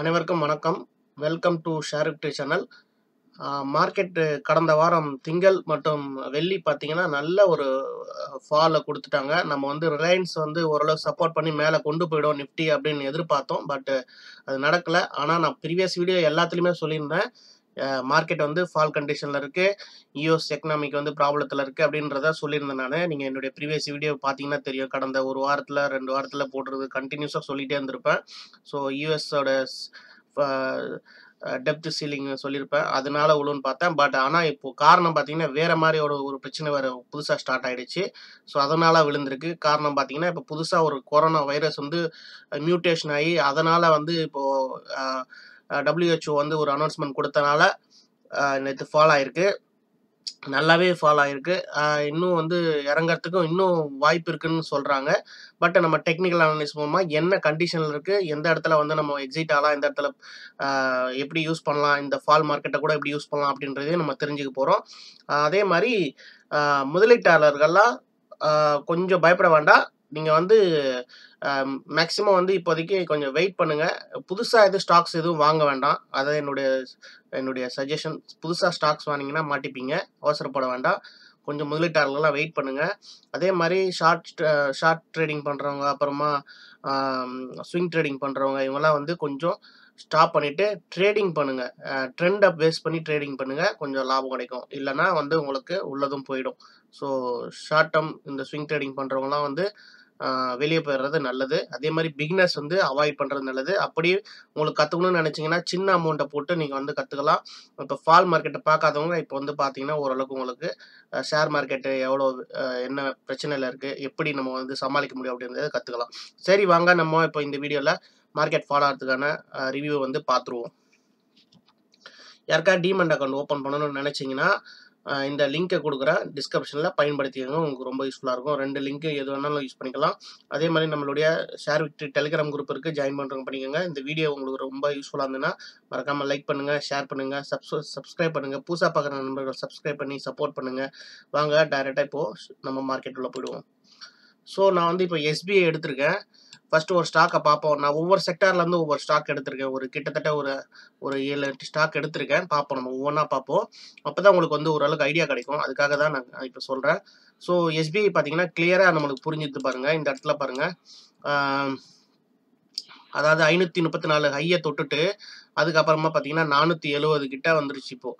அனைவருக்கும் வணக்கம். Welcome to share channel market கடந்த வாரம் திங்கள் மற்றும் வெள்ளி பார்த்தீங்கன்னா நல்ல ஒரு ஃபாலை கொடுத்துட்டாங்க. நம்ம வந்து ரிலையன்ஸ் வந்து ஓரளவு சப்போர்ட் பண்ணி மேலே கொண்டு போயிடும் நிஃப்டி அப்படின்னு எதிர்பார்த்தோம். பட் அது நடக்கலை. ஆனால் நான் ப்ரீவியஸ் வீடியோ எல்லாத்துலேயுமே சொல்லியிருந்தேன். மார்க்கெட் வந்து ஃபால் கண்டிஷனில் இருக்குது யூஎஸ் எக்கனாமிக் வந்து ப்ராப்ளத்தில் இருக்குது அப்படின்றத சொல்லியிருந்தேன் நான். நீங்கள் என்னுடைய ப்ரீவியஸ் வீடியோ பார்த்தீங்கன்னா தெரியும். கடந்த ஒரு வாரத்தில் ரெண்டு வாரத்தில் போடுறது கண்டினியூஸாக சொல்லிகிட்டே இருந்திருப்பேன். ஸோ யூஎஸோட டெப்த் சீலிங் சொல்லியிருப்பேன். அதனால உழுன்னு பார்த்தேன். பட் ஆனால் இப்போ காரணம் பார்த்தீங்கன்னா வேறு மாதிரி ஒரு ஒரு பிரச்சனை வேறு புதுசாக ஸ்டார்ட் ஆகிடுச்சு ஸோ அதனால் விழுந்திருக்கு. காரணம் பார்த்தீங்கன்னா இப்போ புதுசாக ஒரு கொரோனா வைரஸ் வந்து மியூட்டேஷன் ஆகி அதனால் வந்து இப்போது டபிள்யூஹெச்ஓ வந்து ஒரு அனௌன்ஸ்மெண்ட் கொடுத்தனால நேற்று ஃபால் ஆயிருக்கு. நல்லாவே ஃபால் ஆயிருக்கு. இன்னும் வந்து இறங்கிறதுக்கும் இன்னும் வாய்ப்பு இருக்குன்னு சொல்கிறாங்க பட் நம்ம டெக்னிக்கல் அனலிஸ் மூலமாக என்ன கண்டிஷனில் இருக்குது எந்த இடத்துல வந்து நம்ம எக்ஸிட் ஆகலாம் எந்த இடத்துல எப்படி யூஸ் பண்ணலாம் இந்த ஃபால் மார்க்கெட்டை கூட எப்படி யூஸ் பண்ணலாம் அப்படின்றதையும் நம்ம தெரிஞ்சுக்க போகிறோம் அதே மாதிரி முதலீட்டாளர்கள்லாம் கொஞ்சம் பயப்பட வேண்டாம். நீங்கள் வந்து மேக்ஸிமம் வந்து இப்போதைக்கு கொஞ்சம் வெயிட் பண்ணுங்கள் புதுசாக எதுவும் ஸ்டாக்ஸ் எதுவும் வாங்க வேண்டாம். அதை என்னுடைய என்னுடைய சஜஷன் புதுசாக ஸ்டாக்ஸ் வாங்கினீங்கன்னா மாட்டிப்பீங்க. அவசரப்பட வேண்டாம். கொஞ்சம் முதலீட்டாளர்கள்லாம் வெயிட் பண்ணுங்கள் அதே மாதிரி ஷார்ட் ஷார்ட் ட்ரேடிங் பண்ணுறவங்க அப்புறமா ஸ்விங் ட்ரேடிங் பண்ணுறவங்க இவங்கெல்லாம் வந்து கொஞ்சம் ஸ்டாப் பண்ணிவிட்டு ட்ரேடிங் பண்ணுங்கள் ட்ரெண்டை பேஸ் பண்ணி ட்ரேடிங் பண்ணுங்கள் கொஞ்சம் லாபம் கிடைக்கும். இல்லைனா வந்து உங்களுக்கு உள்ளதும் போயிடும். ஸோ ஷார்ட் டேர்ம் இந்த ஸ்விங் ட்ரேடிங் பண்ணுறவங்களாம் வந்து வெளியே போயிடுறது நல்லது. அதே மாதிரி பிக்னஸ் வந்து அவாய்ட் பண்ணுறது நல்லது. அப்படி உங்களுக்கு கற்றுக்கணும்னு நினச்சிங்கன்னா சின்ன அமௌண்ட்டை போட்டு நீங்கள் வந்து கற்றுக்கலாம் இப்போ ஃபால் மார்க்கெட்டை பார்க்காதவங்க இப்போ வந்து பார்த்தீங்கன்னா ஓரளவுக்கு உங்களுக்கு ஷேர் மார்க்கெட்டு எவ்வளோ என்ன பிரச்சனையில் இருக்குது எப்படி நம்ம வந்து சமாளிக்க முடியும் அப்படின்றத கற்றுக்கலாம் சரி வாங்க நம்ம இப்போ இந்த வீடியோவில் மார்க்கெட் ஃபாலோ ஆகிறதுக்கான ரிவ்யூ வந்து பார்த்துருவோம் யாருக்கா டீமெண்ட் அக்கௌண்ட் ஓப்பன் பண்ணணும்னு நினச்சிங்கன்னா இந்த லிங்க்கை கொடுக்குறேன் டிஸ்கிரிப்ஷனில் பயன்படுத்திக்கோங்க. உங்களுக்கு ரொம்ப யூஸ்ஃபுல்லாக இருக்கும். ரெண்டு லிங்க்கு எது வேணாலும் யூஸ் பண்ணிக்கலாம். அதே மாதிரி நம்மளுடைய ஷேர் விக்டரி டெலிகிராம் குரூப் இருக்குது ஜாயின் பண்ணுறவங்க பண்ணிக்கோங்க. இந்த வீடியோ உங்களுக்கு ரொம்ப யூஸ்ஃபுல்லாக இருந்ததுன்னா மறக்காமல் லைக் பண்ணுங்கள் ஷேர் பண்ணுங்கள் சப்ஸ் சப்ஸ்கிரைப் பண்ணுங்கள் புதுசாக பார்க்குற நண்பர்கள் சப்ஸ்கிரைப் பண்ணி சப்போர்ட் பண்ணுங்கள் வாங்க டைரெக்டாக இப்போது நம்ம மார்க்கெட் போயிடுவோம். ஸோ நான் வந்து இப்போ எஸ்பிஐ எடுத்திருக்கேன். ஃபஸ்ட்டு ஒரு ஸ்டாக்கை பார்ப்போம். நான் ஒவ்வொரு செக்டார்லேருந்து ஒவ்வொரு ஸ்டாக் எடுத்திருக்கேன். ஒரு கிட்டத்தட்ட ஒரு ஒரு ஏழு எட்டு ஸ்டாக் எடுத்திருக்கேன். பார்ப்போம். நம்ம ஒவ்வொன்றா பார்ப்போம். அப்போ தான் உங்களுக்கு வந்து ஓரளவுக்கு ஐடியா கிடைக்கும். அதுக்காக தான் நான் இப்போ சொல்கிறேன் ஸோ எஸ்பிஐ பார்த்தீங்கன்னா கிளியராக நம்மளுக்கு புரிஞ்சுது பாருங்கள் இந்த இடத்துல பாருங்கள் அதாவது ஐநூற்றி முப்பத்தி நாலு ஹையை தொட்டுட்டு அதுக்கப்புறமா பார்த்தீங்கன்னா நானூற்றி எழுபது கிட்ட வந்துருச்சு இப்போ.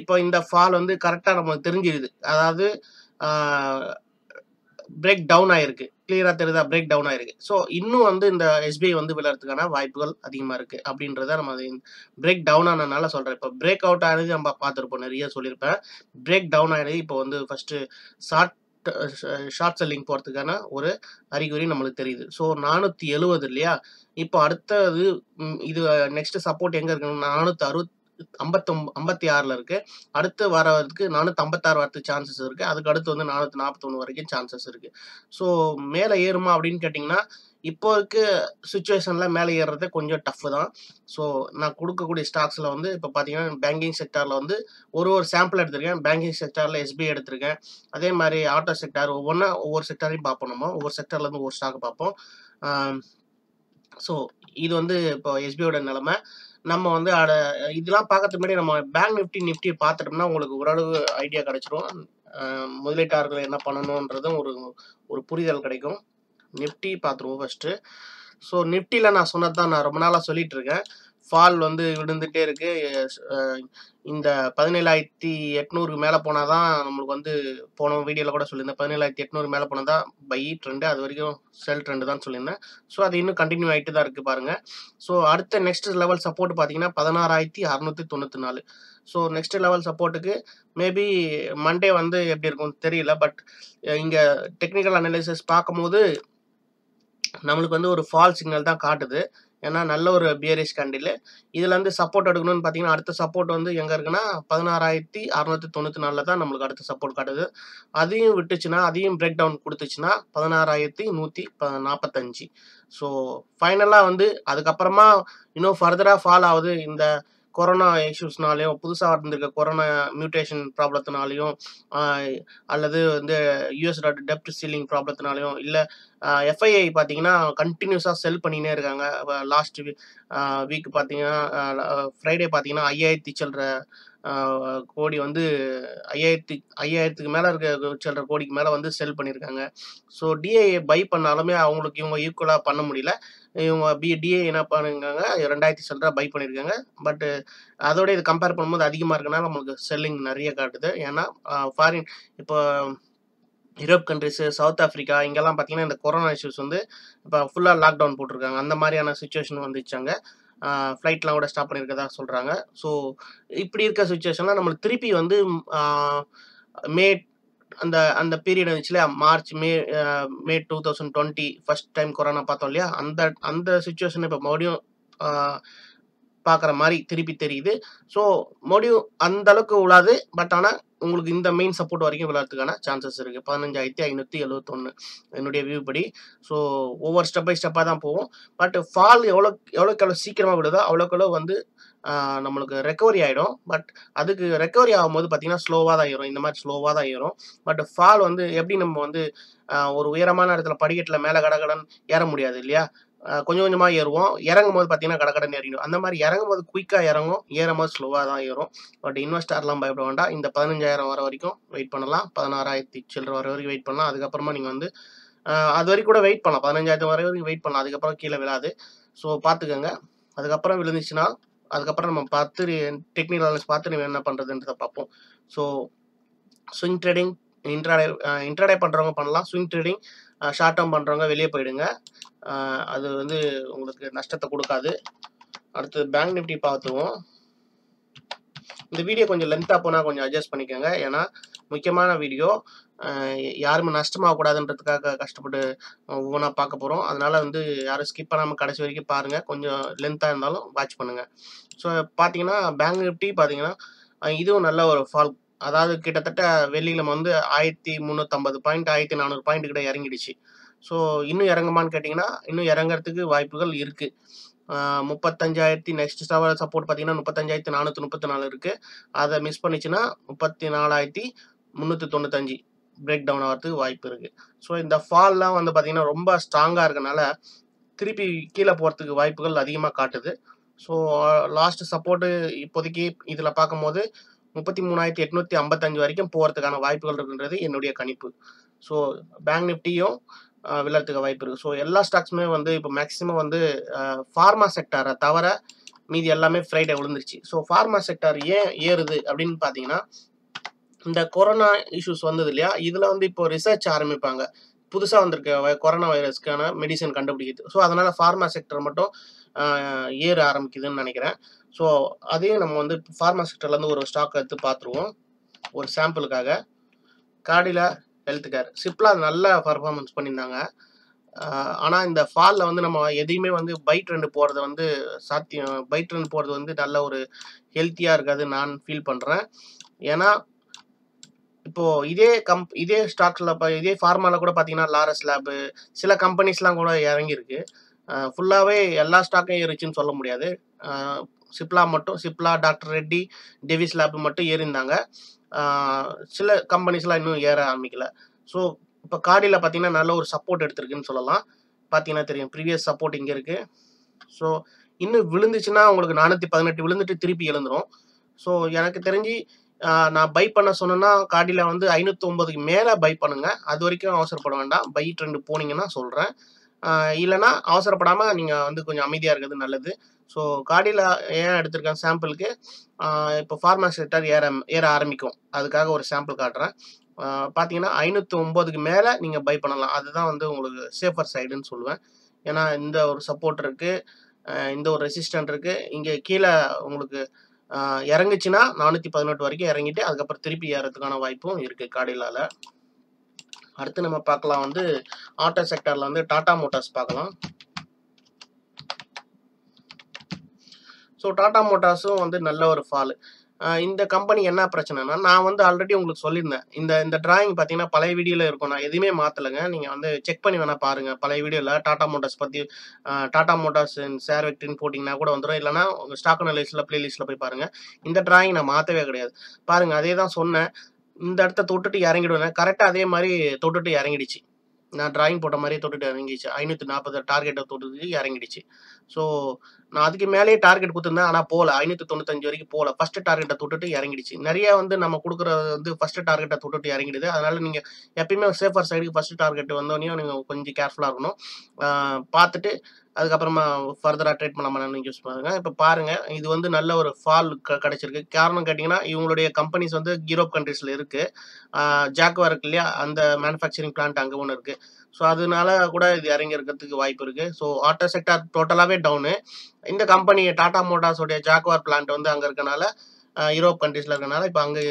இப்போ இந்த ஃபால் வந்து கரெக்டாக நமக்கு தெரிஞ்சிருது. அதாவது பிரேக் டவுன் ஆயிருக்கு. கிளியராக தெரியுதா பிரேக் டவுன் ஆயிருக்கு. ஸோ இன்னும் வந்து இந்த எஸ்பிஐ வந்து விழுறதுக்கான வாய்ப்புகள் அதிகமாக இருக்குது அப்படின்றத நம்ம பிரேக் டவுன் ஆனதுனால சொல்கிறேன் இப்போ பிரேக் அவுட் ஆனது நம்ம பார்த்துருப்போம். நிறைய சொல்லியிருப்பேன். பிரேக் டவுன் ஆனது இப்போ வந்து ஃபஸ்ட்டு ஷார்ட் ஷார்ட் செல்லிங் போகிறதுக்கான ஒரு அறிகுறி நம்மளுக்கு தெரியுது. ஸோ நானூற்றி எழுவது இல்லையா? இப்போ அடுத்தது இது நெக்ஸ்ட் சப்போர்ட் எங்கே இருக்குன்னா? நானூற்றி அறுபத் ஐம்பத்தொம்ப ஐம்பத்தி ஆறில் இருக்குது அடுத்து வரதுக்கு நானூற்றி ஐம்பத்தாறு வரத்துக்கு சான்சஸ் இருக்குது அதுக்கு அடுத்து வந்து நானூற்றி நாற்பத்தொன்று வரைக்கும் சான்சஸ் இருக்குது ஸோ மேலே ஏறுமா அப்படின்னு கேட்டிங்கன்னா இப்போ இருக்க சுச்சுவேஷனில் மேலே ஏறுறது கொஞ்சம் டஃப்பு தான். ஸோ நான் கொடுக்கக்கூடிய ஸ்டாக்ஸில் வந்து இப்போ பார்த்தீங்கன்னா பேங்கிங் செக்டாரில் வந்து ஒரு ஒரு சாம்பிள் எடுத்திருக்கேன். பேங்கிங் செக்டாரில் எஸ்பிஐ எடுத்திருக்கேன். அதே மாதிரி ஆட்டோ செக்டார் ஒவ்வொன்றா ஒவ்வொரு செக்டாரையும் பார்ப்போம் நம்ம. ஒவ்வொரு செக்டார்லேருந்து ஒவ்வொரு ஸ்டாக் பார்ப்போம். ஸோ இது வந்து இப்போ எஸ்பிஐயோட நிலமை. நம்ம வந்து அட இதெல்லாம் பார்க்கறதுக்கு முன்னாடி நம்ம பேங்க் நிஃப்டி நிஃப்டி பார்த்துட்டோம்னா உங்களுக்கு ஓரளவு ஐடியா கிடைச்சிரும். முதலீட்டாளர்கள் என்ன பண்ணணுன்றதும் ஒரு ஒரு புரிதல் கிடைக்கும். நிஃப்டி பார்த்துருவோம் ஃபஸ்ட்டு ஸோ நிஃப்டியில் நான் சொன்னது தான் நான் ரொம்ப நாளாக சொல்லிகிட்டு இருக்கேன். ஃபால் வந்து விழுந்துகிட்டே இருக்கு. இந்த பதினேழாயிரத்தி எட்நூறுக்கு மேலே போனால் தான் நம்மளுக்கு வந்து போன வீடியோவில் கூட சொல்லியிருந்தேன். பதினேழாயிரத்தி எட்நூறு மேலே போனால் தான் பை ட்ரெண்டு அது வரைக்கும் செல் ட்ரெண்டு தான் சொல்லியிருந்தேன். ஸோ அது இன்னும் கண்டினியூ ஆகிட்டு தான் இருக்குது பாருங்கள் ஸோ அடுத்த நெக்ஸ்ட் லெவல் சப்போர்ட் பார்த்தீங்கன்னா பதினாறாயிரத்தி அறநூற்றி தொண்ணூற்றி நாலு. ஸோ நெக்ஸ்ட் லெவல் சப்போர்ட்டுக்கு மேபி மண்டே வந்து எப்படி இருக்கும் தெரியல பட் இங்கே டெக்னிக்கல் அனலிசிஸ் பார்க்கும்போது நம்மளுக்கு வந்து ஒரு ஃபால் சிக்னல் தான் காட்டுது. ஏன்னா நல்ல ஒரு பியரிஷ் கண்டில் இதில் வந்து சப்போர்ட் எடுக்கணும்னு பார்த்தீங்கன்னா அடுத்த சப்போர்ட் வந்து எங்கே இருக்குன்னா பதினாறாயிரத்தி அறநூற்றி தொண்ணூற்றி நாலில் தான் நம்மளுக்கு அடுத்த சப்போர்ட் காட்டுது. அதையும் விட்டுச்சுன்னா அதையும் பிரேக் டவுன் கொடுத்துச்சுன்னா பதினாறாயிரத்தி நூற்றி ப நாற்பத்தஞ்சு ஸோ ஃபைனலாக வந்து அதுக்கப்புறமா இன்னும் ஃபர்தராக ஃபால் ஆகுது. இந்த கொரோனா இஷ்யூஸ்னாலையும் புதுசாக வந்திருக்க கொரோனா மியூட்டேஷன் ப்ராப்ளத்தினாலையும் அல்லது வந்து யூஎஸ் டெப்ட் சீலிங் ப்ராப்ளத்தினாலையும் இல்லை எஃப்ஐஐ பார்த்தீங்கன்னா கண்டினியூஸாக செல் பண்ணினே இருக்காங்க. லாஸ்ட் வீக் பார்த்தீங்கன்னா, ஃப்ரைடே பார்த்தீங்கன்னா ஐயாயிரத்தி சில்லற கோடி வந்து ஐயாயிரத்தி ஐயாயிரத்துக்கு மேலே இருக்க சில்லற கோடிக்கு மேலே வந்து செல் பண்ணியிருக்காங்க. ஸோ டிஏஏ பை பண்ணாலுமே அவங்களுக்கு இவங்க ஈக்குவலாக பண்ண முடியல. இவங்க பி டிஐ என்ன பண்ணியிருக்காங்க ரெண்டாயிரத்தி சில்லற பை பண்ணியிருக்காங்க. பட் அதோட இது கம்பேர் பண்ணும்போது அதிகமாக இருக்குன்னா நம்மளுக்கு செல்லிங் நிறைய காட்டுது. ஏன்னா ஃபாரின் இப்போ யூரோப் கண்ட்ரிஸு சவுத் ஆஃப்ரிக்கா இங்கெல்லாம் பார்த்தீங்கன்னா, இந்த கொரோனா இஷ்யூஸ் வந்து இப்போ ஃபுல்லாக லாக்டவுன் போட்டிருக்காங்க அந்த மாதிரியான சுச்சுவேஷன் வந்துச்சாங்க ஃப்ளைட்லாம் கூட ஸ்டாப் பண்ணியிருக்கதா சொல்கிறாங்க ஸோ இப்படி இருக்க சுச்சுவேஷனில் நம்மளுக்கு திருப்பி வந்து மே அந்த அந்த பீரியட் வந்துச்சு இல்லையா? March, May May two thousand twenty first time corona பார்த்தோம் இல்லையா? அந்த அந்த சுச்சுவேஷன் இப்போ மறுபடியும் பார்க்குற மாதிரி திருப்பி தெரியுது. ஸோ மறுபடியும் அந்த அளவுக்கு விழாது. பட் ஆனால் உங்களுக்கு இந்த மெயின் சப்போர்ட் வரைக்கும் விழறதுக்கான சான்சஸ் இருக்குது பதினஞ்சாயிரத்தி ஐநூற்றி எழுபத்தொன்று என்னுடைய வியூ படி. ஸோ ஒவ்வொரு ஸ்டெப் பை ஸ்டெப்பாக தான் போகும். பட் ஃபால் எவ்வளோ எவ்வளோக்கு எவ்வளோ சீக்கிரமாக விழுதோ அவ்வளோக்கு எவ்வளோ வந்து நம்மளுக்கு ரெக்கவரி ஆகிடும் பட் அதுக்கு ரெக்கவரி ஆகும்போது பார்த்தீங்கன்னா, ஸ்லோவாக தான் ஏறும். இந்த மாதிரி ஸ்லோவாக தான் ஏறும். பட் ஃபால் வந்து எப்படி நம்ம வந்து ஒரு உயரமான இடத்துல படிக்கட்டில் மேலே கடகடன் ஏற முடியாது இல்லையா? கொஞ்சம் கொஞ்சமாக ஏறுவோம். இறங்கும்போது பார்த்தீங்கன்னா, கடகடன்னு ஏறிடும். அந்த மாரி இறங்கும்போது குயிக்காக இறங்கும். ஏறும்போது ஸ்லோவாக தான் ஏறும். பட் இன்வெஸ்டர்லாம் பயப்பட வேண்டாம். இந்த 15,000 வர வரைக்கும் வெயிட் பண்ணலாம். பதினாறாயிரத்தி சில்லற வர வரைக்கும் வெயிட் பண்ணலாம். அதுக்கப்புறமா நீங்கள் வந்து அது வரைக்கும் கூட வெயிட் பண்ணலாம். பதினஞ்சாயிரத்து வரை வரைக்கும் வெயிட் பண்ணலாம். அதுக்கப்புறம் கீழே விழாது. ஸோ பார்த்துக்கோங்க அதுக்கப்புறம் விழுந்துச்சுன்னா, அதுக்கப்புறம் நம்ம பார்த்து டெக்னிக்கல் அனலிசிஸ் பார்த்து நம்ம என்ன பண்ணுறதுன்றத பார்ப்போம். So swing trading, intraday intraday பண்ணுறவங்க பண்ணலாம். ஸ்விங் ட்ரேடிங் ஷார்ட் டேர்ம் பண்ணுறவங்க வெளியே போயிடுங்க. அது வந்து உங்களுக்கு நஷ்டத்தை கொடுக்காது அடுத்து பேங்க் நிஃப்டி பார்த்துவோம் இந்த வீடியோ கொஞ்சம் லென்த்தாக போனால் கொஞ்சம் அட்ஜஸ்ட் பண்ணிக்கங்க. ஏன்னா முக்கியமான வீடியோ. யாருமே யாருமே நஷ்டமாகக்கூடாதுன்றதுக்காக கஷ்டப்பட்டு ஒவ்வொன்றா பார்க்க போகிறோம் அதனால் வந்து யாரும் ஸ்கிப் பண்ணாமல் கடைசி வரைக்கும் பாருங்கள் கொஞ்சம் லென்த்தாக இருந்தாலும் வாட்ச் பண்ணுங்கள் ஸோ பார்த்தீங்கன்னா, பேங்க் நிஃப்டி பார்த்தீங்கன்னா, இதுவும் நல்ல ஒரு ஃபால். அதாவது கிட்டத்தட்ட வெள்ளிக்கிழமை வந்து 1350 பாயிண்ட், 1400 பாயிண்ட் கிட்ட இறங்கிடுச்சு. ஸோ இன்னும் இறங்குமான்னு கேட்டிங்கன்னா இன்னும் இறங்குறதுக்கு வாய்ப்புகள் இருக்குது முப்பத்தஞ்சாயிரத்தி நெக்ஸ்ட் சவ சப்போர்ட் பார்த்தீங்கன்னா, முப்பத்தஞ்சாயிரத்து நானூற்றி முப்பத்தாலு இருக்குது அதை மிஸ் பண்ணுச்சுன்னா 34,395 பிரேக் டவுன் ஆகிறதுக்கு வாய்ப்பு இருக்குது ஸோ இந்த ஃபால்லாம் வந்து பார்த்தீங்கன்னா, ரொம்ப ஸ்ட்ராங்காக இருக்கனால, திருப்பி கீழே போகிறதுக்கு வாய்ப்புகள் அதிகமாக காட்டுது. ஸோ லாஸ்ட் சப்போர்ட்டு இப்போதைக்கு இதில் பார்க்கும்போது 33,855 வரைக்கும் போகிறதுக்கான வாய்ப்புகள் இருக்குன்றது என்னுடைய கணிப்பு. ஸோ பேங்க் நிஃப்டியும் அ விழறதுக்கு வாய்ப்பு இருக்குது ஸோ எல்லா ஸ்டாக்ஸுமே வந்து இப்போ மேக்ஸிமம் வந்து ஃபார்மா செக்டாரை தவிர மீதி எல்லாமே ஃப்ரைடே விழுந்துருச்சு. ஸோ ஃபார்மா செக்டார் ஏன் ஏறுது அப்படின்னு பார்த்தீங்கன்னா, இந்த கொரோனா இஷ்யூஸ் வந்தது இல்லையா? இதில் வந்து இப்போ ரிசர்ச் ஆரம்பிப்பாங்க. புதுசாக வந்திருக்க கொரோனா வைரஸ்க்கான மெடிசன் கண்டுபிடிக்கிறது. ஸோ அதனால் ஃபார்மா செக்டர் மட்டும் ஏற ஆரம்பிக்குதுன்னு நினைக்கிறேன் ஸோ அதையும் நம்ம வந்து ஃபார்மா செக்டர்லேருந்து ஒரு ஸ்டாக் எடுத்து பார்த்துருவோம். ஒரு சாம்பிளுக்காக. Cadila health care. சிப்லா நல்ல பர்ஃபார்மன்ஸ் பண்ணியிருந்தாங்க. ஆனால் இந்த ஃபாலில் வந்து நம்ம எதையுமே வந்து பை ட்ரெண்ட் போகிறது வந்து சாத்தியம் பை ட்ரெண்ட் போகிறது வந்து நல்ல ஒரு ஹெல்த்தியாக இருக்காது நான் ஃபீல் பண்ணுறேன் ஏன்னா இப்போது இதே கம்ப் இதே ஸ்டாக்ஸில் இதே ஃபார்மாவில் கூட பார்த்தீங்கன்னா, லாரஸ் லேபு சில கம்பெனிஸ்லாம் கூட இறங்கியிருக்கு. ஃபுல்லாகவே எல்லா ஸ்டாக்கும் ஏறிச்சுன்னு சொல்ல முடியாது. சிப்லா மட்டும் சிப்லா, டாக்டர் ரெட்டி, டெவிஸ் லேப் மட்டும் ஏறியிருந்தாங்க. சில கம்பெனிஸ்லாம் இன்னும் ஏற ஆரம்பிக்கல. ஸோ இப்போ காடியில் பார்த்தீங்கன்னா, நல்ல ஒரு சப்போர்ட் எடுத்திருக்குன்னு சொல்லலாம். பார்த்தீங்கன்னா தெரியும். ப்ரீவியஸ் சப்போர்ட் இங்கே இருக்குது ஸோ இன்னும் விழுந்துச்சுன்னா உங்களுக்கு 418 விழுந்துட்டு திருப்பி எழுந்துரும். ஸோ எனக்கு தெரிஞ்சு நான் பை பண்ண சொன்னேன்னா, காடியில் வந்து ஐநூற்றொன்போதுக்கு மேலே பை பண்ணுங்கள் அது வரைக்கும் அவசரப்பட வேண்டாம். பை ட்ரெண்டு போனீங்கன்னா சொல்கிறேன் இல்லைனா அவசரப்படாமல் நீங்கள் வந்து கொஞ்சம் அமைதியாக இருக்கிறது நல்லது. ஸோ காடில ஏன் எடுத்திருக்கேன் சாம்பிளுக்கு, இப்போ ஃபார்மா செக்டர் ஏற ஏற ஆரம்பிக்கும். அதுக்காக ஒரு சாம்பிள் காட்டுறேன். பார்த்தீங்கன்னா ஐநூற்றி ஒம்போதுக்கு மேலே நீங்கள் பை பண்ணலாம். அதுதான் வந்து உங்களுக்கு சேஃபர் சைடுன்னு சொல்லுவேன். ஏன்னா இந்த ஒரு சப்போர்ட் இருக்குது இந்த ஒரு ரெசிஸ்டன்ட் இருக்குது இங்கே கீழே உங்களுக்கு இறங்குச்சுன்னா நானூற்றி பதினெட்டு வரைக்கும் இறங்கிட்டு, அதுக்கப்புறம் திருப்பி ஏறதுக்கான வாய்ப்பும் இருக்குது காடிலால் அடுத்து நம்ம பார்க்கலாம் வந்து ஆட்டோ செக்டார்ல வந்து டாடா மோட்டார்ஸ் பார்க்கலாம். ஸோ டாடா மோட்டார்ஸும் வந்து நல்ல ஒரு ஃபால். இந்த கம்பெனி என்ன பிரச்சனைன்னா, நான் வந்து ஆல்ரெடி உங்களுக்கு சொல்லியிருந்தேன். இந்த இந்த டிராயிங் பார்த்தீங்கன்னா, பழைய வீடியோவில் இருக்கும். நான் எதுவுமே மாற்றலைங்க நீங்கள் வந்து செக் பண்ணி வேணால் பாருங்கள் பழைய வீடியோவில் டாடா மோட்டார்ஸ் பற்றி டாடா மோட்டார்ஸ் சேர் ஷேர் போட்டிங்கன்னா கூட வந்துடும் இல்லைனா உங்கள் ஸ்டாக் ப்ளே பிளேலிஸ்ட்ல போய் பாருங்கள் இந்த டிராயிங் நான் மாற்றவே கிடையாது. பாருங்கள் அதே தான் சொன்னேன். இந்த இடத்த தொட்டுட்டு இறங்கிடுவேன். கரெக்டாக அதே மாதிரி தொட்டுட்டு இறங்கிடுச்சு. நான் டிராயிங் போட்ட மாதிரியே தொட்டுட்டு இறங்கிடுச்சு. ஐநூற்றி நாற்பது டார்கெட்டை தொட்டுட்டு இறங்கிடுச்சு. ஸோ நான் அதுக்கு மேலேயே டார்கெட் கொடுத்துருந்தேன் ஆனால் போகல. ஐநூற்றி தொண்ணூத்தஞ்சு வரைக்கும் போகல. ஃபஸ்ட்டு டார்கெட்டை தொட்டுட்டு இறங்கிடுச்சு. நிறைய வந்து நம்ம கொடுக்குறது வந்து ஃபர்ஸ்ட் டார்கெட்டை தொட்டுட்டு இறங்கிடுது. அதனால நீங்கள் எப்பயுமே சேஃபர் சைடுக்கு ஃபர்ஸ்ட் டார்கெட் வந்தோடனே நீங்கள் கொஞ்சம் கேர்ஃபுல்லாக இருக்கணும். பார்த்துட்டு அதுக்கப்புறமா ஃபர்தராக ட்ரேட் பண்ணாமல் நீங்கள் யூஸ் பண்ணுங்க. இப்போ பாருங்கள் இது வந்து நல்ல ஒரு ஃபால் க கிடைச்சிருக்கு. காரணம் கேட்டிங்கன்னா இவங்களுடைய கம்பெனிஸ் வந்து யூரோப் கண்ட்ரீஸில் இருக்குது ஜாக்வா இருக்கு இல்லையா? அந்த மேனுஃபேக்சரிங் பிளான்ட் அங்கே ஒன்று இருக்குது ஸோ அதனால கூட இது இறங்கி இருக்கிறதுக்கு வாய்ப்பு இருக்குது ஸோ ஆட்டோ செக்டார் டோட்டலாகவே டவுனு இந்த கம்பெனி டாடா மோட்டார்ஸோடைய ஜாக்வார் பிளான்ட் வந்து அங்கே இருக்கனால யூரோப் கண்ட்ரீஸில் இருக்கனால இப்போ அங்கே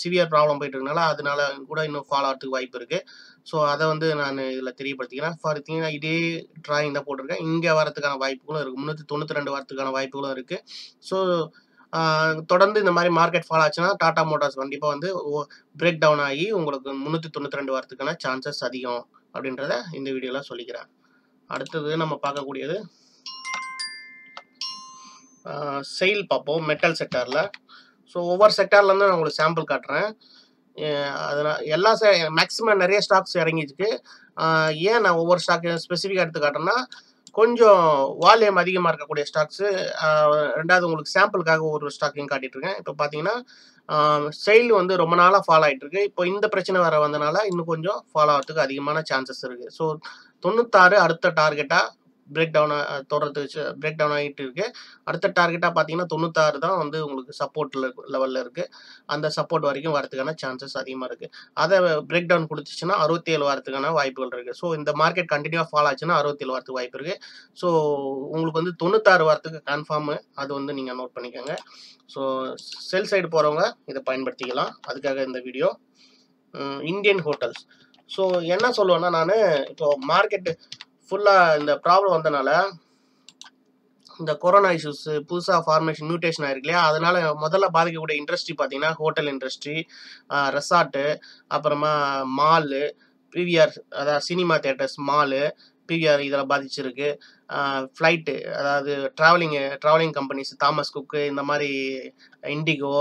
சிவியர் ப்ராப்ளம் போயிட்டு இருக்கனால அதனால கூட இன்னும் ஃபாலோ ஆகிறதுக்கு வாய்ப்பு இருக்குது ஸோ அதை வந்து நான் இதில் தெரியப்படுத்திக்கிறேன். ஃபார் பார்த்தீங்கன்னா இதே ட்ராயிங் தான் போட்டிருக்கேன். இங்கே வரதுக்கான வாய்ப்புகளும் இருக்குது முந்நூற்றி தொண்ணூற்றி ரெண்டு வரதுக்கான வாய்ப்புகளும் இருக்குது ஸோ தொடர்ந்து இந்த மாதிரி மார்க்கெட் ஃபால் ஆச்சுன்னா டாடா மோட்டார்ஸ் கண்டிப்பாக வந்து பிரேக் டவுன் ஆகி உங்களுக்கு முந்நூற்றி தொண்ணூற்றி ரெண்டு வரதுக்கான சான்சஸ் அதிகம். அப்படின்றத இந்த வீடியோவில் சொல்லிக்கிறேன். அடுத்தது நம்ம பார்க்கக்கூடியது செயில் பார்ப்போம் மெட்டல் செக்டாரில் ஸோ ஒவ்வொரு செக்டார்லேருந்து நான் உங்களுக்கு சாம்பிள் காட்டுறேன். அதனால் எல்லா மேக்ஸிமம் நிறைய ஸ்டாக்ஸ் இறங்கிருக்கு ஏன் நான் ஒவ்வொரு ஸ்டாக் ஸ்பெசிஃபிக்காக எடுத்து காட்டுறேன்னா கொஞ்சம் வால்யூம் அதிகமாக இருக்கக்கூடிய ஸ்டாக்ஸு ரெண்டாவது உங்களுக்கு சாம்பிளுக்காக ஒரு ஸ்டாக்கையும் காட்டிட்டு இருக்கேன் இப்போ பார்த்தீங்கன்னா செயில் வந்து ரொம்ப நாளாக ஃபாலோ ஆகிட்டு இருக்கு இப்போ இந்த பிரச்சனை வர வந்தனால இன்னும் கொஞ்சம் ஃபாலோ ஆகிறதுக்கு அதிகமான சான்சஸ் இருக்குது ஸோ தொண்ணூத்தாறு அடுத்த டார்கெட்டாக பிரேக் டவுன் வச்சு பிரேக் டவுன் ஆகிட்டு இருக்கு. அடுத்த டார்கெட்டாக பார்த்தீங்கன்னா தொண்ணூத்தாறு தான் வந்து உங்களுக்கு சப்போர்ட்டில் லெவலில் இருக்குது அந்த சப்போர்ட் வரைக்கும் வரதுக்கான சான்சஸ் அதிகமாக இருக்குது அதை பிரேக் டவுன் கொடுத்துச்சுன்னா அறுபத்தி ஏழு வரதுக்கான வாய்ப்புகள் இருக்குது ஸோ இந்த மார்க்கெட் கண்டினியூவாக ஃபால் ஆச்சுன்னா அறுபத்தேழு வரதுக்கு வாய்ப்பு இருக்குது ஸோ உங்களுக்கு வந்து தொண்ணூத்தாறு வரத்துக்கு கன்ஃபார்மு அது வந்து நீங்கள் நோட் பண்ணிக்கோங்க. ஸோ செல் சைடு போகிறவங்க இதை பயன்படுத்திக்கலாம். அதுக்காக இந்த வீடியோ இந்தியன் ஹோட்டல்ஸ் ஸோ என்ன சொல்லுவேன்னா நான் இப்போ மார்க்கெட்டு ஃபுல்லாக இந்த ப்ராப்ளம் வந்தனால இந்த கொரோனா இஷ்யூஸ் புதுசாக ஃபார்மேஷன் மியூட்டேஷன் ஆயிருக்கு இல்லையா? அதனால முதல்ல பாதிக்கக்கூடிய இண்டஸ்ட்ரி பார்த்தீங்கன்னா ஹோட்டல் இண்டஸ்ட்ரி ரெசார்ட்டு அப்புறமா மாலு பிவிஆர் அதாவது சினிமா தேட்டர்ஸ் மாலு பிவிஆர் இதில் பாதிச்சிருக்கு. ஃப்ளைட்டு அதாவது travelling travelling companies Thomas Cook இந்த மாதிரி இண்டிகோ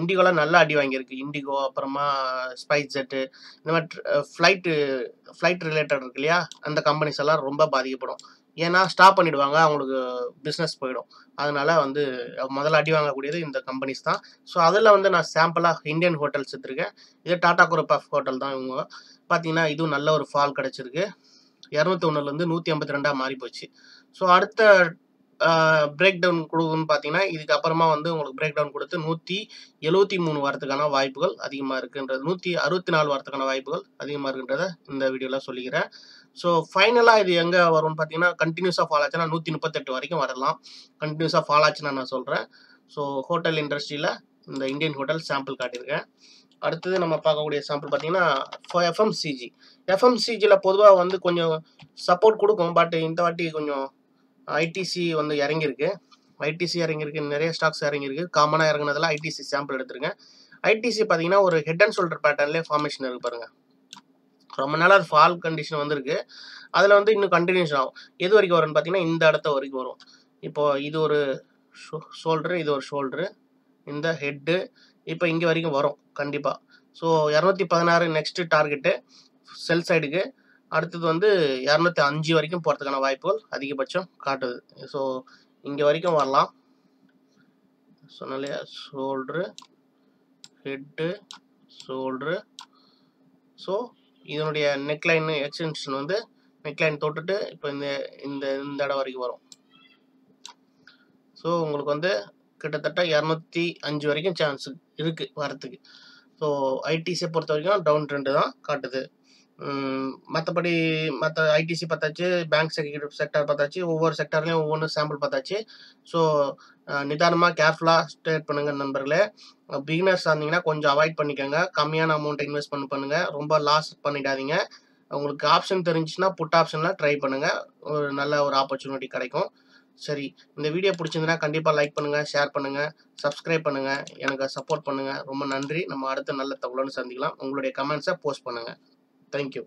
இண்டிகோலாம் நல்லா அடி வாங்கியிருக்கு. இண்டிகோ அப்புறமா ஸ்பைஸ் ஜெட்டு இந்த மாதிரி ஃப்ளைட்டு ஃப்ளைட் ரிலேட்டட் இருக்கு இல்லையா? அந்த கம்பெனிஸ் எல்லாம் ரொம்ப பாதிக்கப்படும். ஏன்னா ஸ்டாப் பண்ணிடுவாங்க அவங்களுக்கு பிஸ்னஸ் போயிடும். அதனால வந்து முதல்ல அடி வாங்கக்கூடியது இந்த கம்பெனிஸ் தான். ஸோ அதில் வந்து நான் சாம்பிளாக இந்தியன் ஹோட்டல்ஸ் எடுத்திருக்கேன். இது டாடா குரூப் ஆஃப் ஹோட்டல் தான் இவங்க. பார்த்தீங்கன்னா இதுவும் நல்ல ஒரு ஃபால் கிடச்சிருக்கு. இரநூத்தி ஒன்றுலேருந்து நூற்றி ஐம்பத்தி ரெண்டாக மாறி போச்சு ஸோ அடுத்த பிரேக் டவுன் கொடுக்குன்னு பார்த்தீங்கன்னா இதுக்கப்புறமா வந்து உங்களுக்கு பிரேக் டவுன் கொடுத்து நூற்றி எழுபத்தி மூணு வரத்துக்கான வாய்ப்புகள் அதிகமாக இருக்குன்றது நூற்றி அறுபத்தி நாலு வரத்துக்கான வாய்ப்புகள் அதிகமாக இருக்குன்றத இந்த வீடியோவில் சொல்லிக்கிறேன். ஸோ ஃபைனலாக இது எங்கே வரும்னு பார்த்தீங்கன்னா கண்டினியூஸாக ஃபால் ஆச்சுன்னா நூற்றி முப்பத்தெட்டு வரைக்கும் வரலாம். கண்டினியூஸாக ஃபால் ஆச்சுன்னா நான் சொல்கிறேன் ஸோ ஹோட்டல் இண்டஸ்ட்ரியில் இந்த இந்தியன் ஹோட்டல் சாம்பிள் காட்டியிருக்கேன். அடுத்தது நம்ம பார்க்கக்கூடிய சாம்பிள் பார்த்தீங்கன்னா எஃப்எம்சிஜி எஃப்எம்சிஜியில் பொதுவாக வந்து கொஞ்சம் சப்போர்ட் கொடுக்கும் பட் இந்த வாட்டி கொஞ்சம் ஐடிசி வந்து இறங்கியிருக்கு. ஐடிசி இறங்கியிருக்கு. நிறைய ஸ்டாக்ஸ் இறங்கியிருக்கு. காமனாக இறங்குனதில் ஐடிசி சாம்பிள் எடுத்துருங்க. ஐடிசி பார்த்தீங்கன்னா ஒரு ஹெட் அண்ட் ஷோல்டர் பேட்டர்ன்லேயே ஃபார்மேஷன் இருக்கு பாருங்க. ரொம்ப நாளாக அது ஃபால் கண்டிஷன் வந்திருக்கு. அதில் வந்து இன்னும் கண்டினியூஷன் ஆகும். எது வரைக்கும் வரும்னு பார்த்தீங்கன்னா இந்த இடத்த வரைக்கும் வரும். இப்போ இது ஒரு ஷோல்டரு இது ஒரு ஷோல்டரு இந்த ஹெட்டு இப்போ இங்கே வரைக்கும் வரும் கண்டிப்பாக ஸோ இரநூத்தி பதினாறு நெக்ஸ்ட்டு டார்கெட்டு செல் சைடுக்கு அடுத்தது வந்து இரநூத்தி அஞ்சு வரைக்கும் போகிறதுக்கான வாய்ப்புகள் அதிகபட்சம் காட்டுது. ஸோ இங்கே வரைக்கும் வரலாம். சொன்னாலே ஷோல்ட்ரு ஹெட்டு ஷோல்ட்ரு ஸோ இதனுடைய நெக்லைன் எக்ஸ்டென்ஷன் வந்து நெக்லைன் தொட்டுட்டு இப்போ இந்த இந்த இந்த இடம் வரைக்கும் வரும். ஸோ உங்களுக்கு வந்து கிட்டத்தட்ட இரநூத்தி அஞ்சு வரைக்கும் சான்ஸ் இருக்குது வரத்துக்கு. ஸோ ஐடிசியை பொறுத்த வரைக்கும் டவுன் ட்ரெண்டு தான் காட்டுது. மற்றபடி மற்ற ஐடிசி பார்த்தாச்சு பேங்க் செக்யூரிட்டி செக்டர் பார்த்தாச்சு ஒவ்வொரு செக்டர்லேயும் ஒவ்வொன்று சாம்பிள் பார்த்தாச்சு. ஸோ நிதானமாக கேர்ஃபுல்லாக ஸ்டேட் பண்ணுங்கள் நண்பர்களே. பிகினர்ஸ் இருந்தீங்கன்னா கொஞ்சம் அவாய்ட் பண்ணிக்கோங்க. கம்மியான அமௌண்ட் இன்வெஸ்ட் பண்ண பண்ணுங்கள் ரொம்ப லாஸ் பண்ணிடாதீங்க. உங்களுக்கு ஆப்ஷன் தெரிஞ்சுன்னா புட் ஆப்ஷன்லாம் ட்ரை பண்ணுங்கள் ஒரு நல்ல ஒரு ஆப்பர்ச்சுனிட்டி கிடைக்கும். சரி இந்த வீடியோ பிடிச்சிருந்தனா கண்டிப்பாக லைக் பண்ணுங்கள் ஷேர் பண்ணுங்கள் சப்ஸ்கிரைப் பண்ணுங்கள் எனக்கு சப்போர்ட் பண்ணுங்கள் ரொம்ப நன்றி. நம்ம அடுத்த நல்ல தகவலோடு சந்திக்கலாம். உங்களுடைய கமெண்ட்ஸை போஸ்ட் பண்ணுங்கள் Thank you.